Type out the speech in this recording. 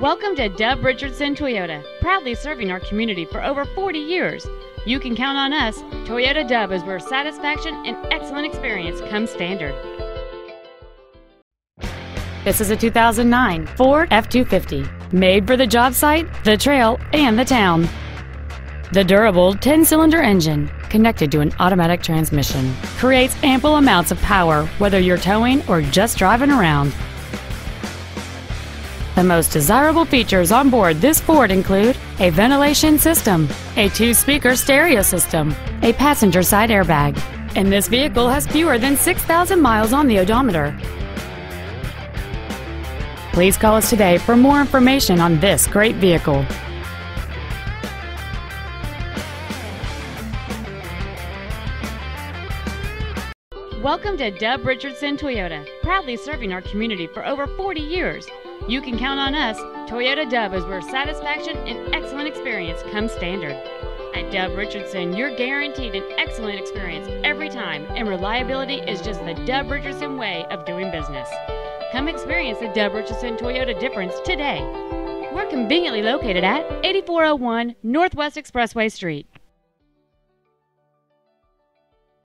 Welcome to Dub Richardson Toyota, proudly serving our community for over 40 years. You can count on us. Toyota Dub is where satisfaction and excellent experience come standard. This is a 2009 Ford F-250, made for the job site, the trail, and the town. The durable 10-cylinder engine, connected to an automatic transmission, creates ample amounts of power whether you're towing or just driving around. The most desirable features on board this Ford include a ventilation system, a two-speaker stereo system, a passenger side airbag, and this vehicle has fewer than 6,000 miles on the odometer. Please call us today for more information on this great vehicle. Welcome to Dub Richardson Toyota, proudly serving our community for over 40 years. You can count on us. Toyota Dub is where satisfaction and excellent experience come standard. At Dub Richardson, you're guaranteed an excellent experience every time, and reliability is just the Dub Richardson way of doing business. Come experience the Dub Richardson Toyota difference today. We're conveniently located at 8401 Northwest Expressway Street.